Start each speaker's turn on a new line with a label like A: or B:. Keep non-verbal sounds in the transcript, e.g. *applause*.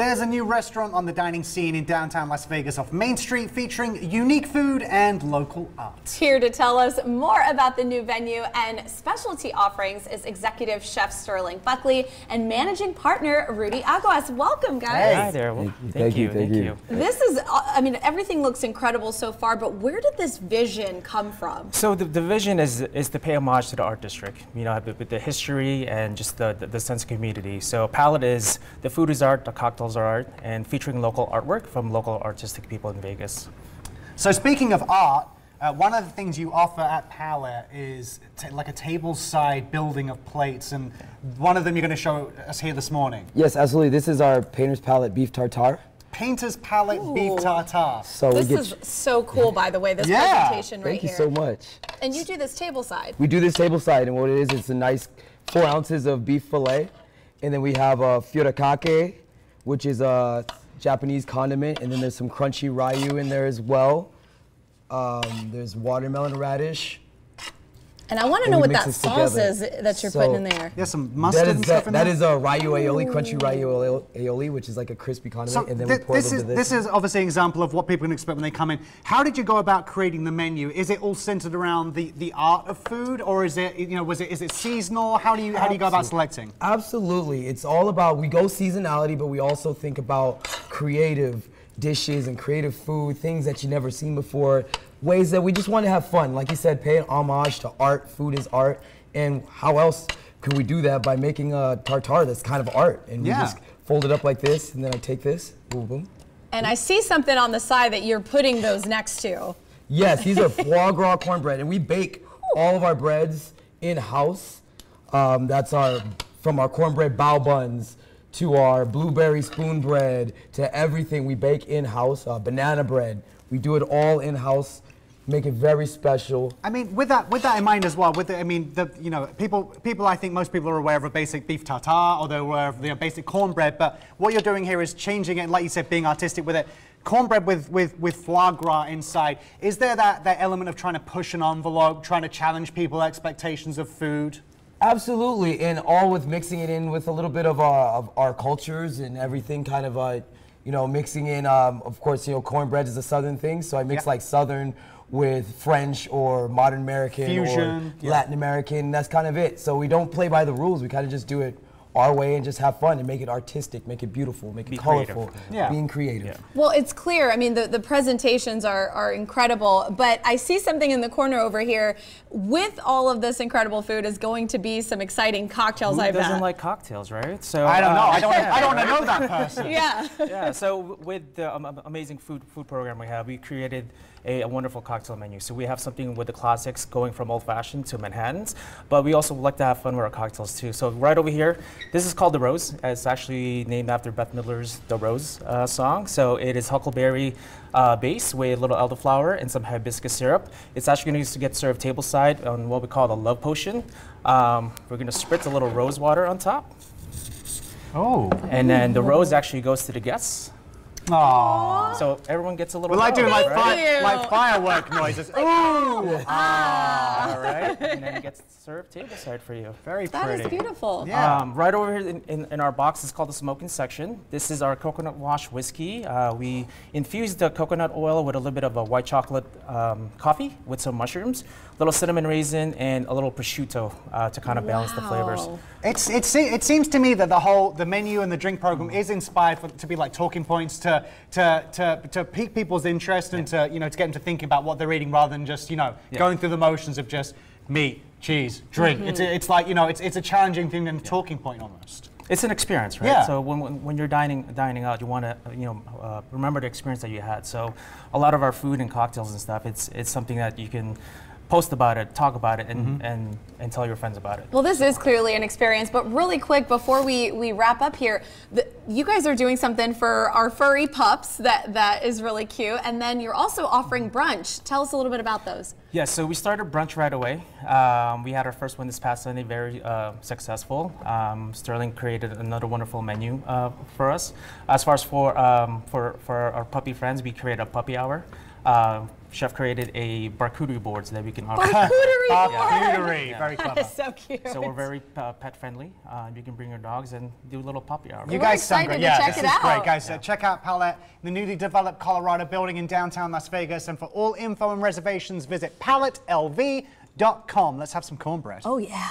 A: There's a new restaurant on the dining scene in downtown Las Vegas off Main Street featuring unique food and local art.
B: Here to tell us more about the new venue and specialty offerings is executive chef Sterling Buckley and managing partner Rudy Aguas. Welcome, guys.
C: Hi there. Well, thank,
D: thank you,
C: you.
D: thank you.
B: This is, I mean, everything looks incredible so far, but where did this vision come from?
C: So the, the vision is is to pay homage to the art district. You know, with the history and just the, the, the sense of community. So Palate is the food is art, the cocktails are art, and featuring local artwork from local artistic people in Vegas.
A: So speaking of art, uh, one of the things you offer at Palate is t- like a table-side building of plates, and one of them you're going to show us here this morning.
D: Yes, absolutely. This is our painter's palette beef tartare.
A: Painter's Palette Beef Tartare.
D: So
B: This
D: we
B: is so cool, by the way, this *laughs*
A: Yeah.
B: presentation right here.
D: Thank you
B: here.
D: so much.
B: And you do this table side.
D: We do this table side, and what it is, it's a nice four ounces of beef fillet, and then we have a furikake, which is a Japanese condiment, and then there's some crunchy rayu in there as well. Um, there's watermelon radish.
B: And I want to know what that sauce
D: together.
B: is that you're
D: So-
B: putting in there.
A: There's some mustard
D: That
A: and stuff
D: that,
A: in
D: that
A: there.
D: is a rayu aioli, crunchy rayu aioli- aioli, which is like a crispy condiment,
A: So
D: and then
A: thi-
D: we pour
A: this
D: a
A: is
D: little bit of
A: this is obviously an example of what people can expect when they come in. How did you go about creating the menu? Is it all centered around the, the art of food, or is it you know was it is it seasonal? How do you how do you go about selecting?
D: Absolutely. It's all about, we go seasonality, but we also think about creative dishes and creative food, things that you've never seen before, ways that we just want to have fun. Like you said, pay homage to art. Food is art. And how else could we do that by making a tartare that's kind of art? And we just fold it up like this, and then I take this, boom, boom.
B: And I see something on the side that you're putting those next to.
D: Yes, these are *laughs* foie gras cornbread, and we bake all of our breads in house. Um, that's our from our cornbread bao buns to our blueberry spoon bread to everything we bake in house. Uh, banana bread, we do it all in house. Make it very special.
A: I mean, with that with that in mind as well. With the, I mean, the you know people people I think most people are aware of a basic beef tartare or they're aware of the basic cornbread. But what you're doing here is changing it, like you said, being artistic with it. Cornbread with, with, with foie gras inside. Is there that, that element of trying to push an envelope, trying to challenge people's expectations of food?
D: Absolutely, and all with mixing it in with a little bit of, uh, of our cultures and everything, kind of, uh, you know, mixing in. Um, of course, you know, cornbread is a southern thing, so I mix like southern with French or modern American
A: Fusion,
D: or. Latin American. That's kind of it. So we don't play by the rules. We kind of just do it our way and just have fun and make it artistic, make it beautiful, make it
C: Be creative.
D: colorful.
A: Yeah.
D: Being creative.
C: Yeah.
B: Well, it's clear. I mean, the, the presentations are, are incredible, but I see something in the corner over here. With all of this incredible food is going to be some exciting cocktails,
C: Who
B: I
C: doesn't
B: bet.
C: like cocktails, right? So
A: I don't know.
C: uh,
A: I don't. I don't want to know that person. *laughs*
B: yeah.
C: yeah, so with the um, um, amazing food food program we have, we created a, a wonderful cocktail menu. So we have something with the classics going from old fashioned to Manhattans, but we also like to have fun with our cocktails too. So right over here, this is called the Rose. It's actually named after Bette Midler's The Rose uh, song. So it is huckleberry uh, base with a little elderflower and some hibiscus syrup. It's actually going to get served tableside on what we call the love potion. Um, we're going to spritz a little rose water on top.
A: Oh.
C: And then the rose actually goes to the guests.
A: Aww.
C: So everyone gets a little.
A: We like doing like,
C: rose,
B: Thank
A: fi-
B: you.
A: like firework noises. *laughs* Ooh. ah.
C: All right, and then it gets served tableside for you.
A: Very
B: That
A: pretty.
B: is beautiful.
A: Yeah.
C: Um, right over here in, in, in our box is called the smoking section. This is our coconut wash whiskey. Uh, we infused the coconut oil with a little bit of a white chocolate um, coffee with some mushrooms, a little cinnamon raisin, and a little prosciutto uh, to kind of balance the flavors.
B: Wow.
A: It's, it's, it seems to me that the whole the menu and the drink program is inspired for, to be like talking points to to, to, to pique people's interest and to you know to get them to thinking about what they're eating rather than just you know
C: Yeah.
A: going through the motions of just meat, cheese, drink. It's, it's like you know it's, it's a challenging thing and a talking point almost.
C: It's an experience, right?
A: Yeah.
C: So when, when, when you're dining dining out, you want to you know uh, remember the experience that you had. So a lot of our food and cocktails and stuff, it's it's something that you can post about it, talk about it, and and, and tell your friends about it.
B: Well, this is clearly an experience, but really quick before we, we wrap up here, the, you guys are doing something for our furry pups that, that is really cute, and then you're also offering brunch. Tell us a little bit about those.
C: Yeah, so we started brunch right away. Um, we had our first one this past Sunday, very uh, successful. Um, Sterling created another wonderful menu uh, for us. As far as for, um, for, for our puppy friends, we created a puppy hour. Uh, chef created a charcuterie board so that we can offer.
B: Charcuterie *laughs*
A: Charcuterie. Very clever.
B: so cute.
C: So we're very uh, pet friendly. Uh, you can bring your dogs and do a little puppy hour.
A: You
B: We're
A: guys sound
B: excited
A: great. Yeah,
B: check
A: this
B: it
A: is great,
B: out.
A: guys. Uh, check out Palate, the newly developed Colorado building in downtown Las Vegas. And for all info and reservations, visit palatelv.com. Let's have some cornbread.
B: oh yeah.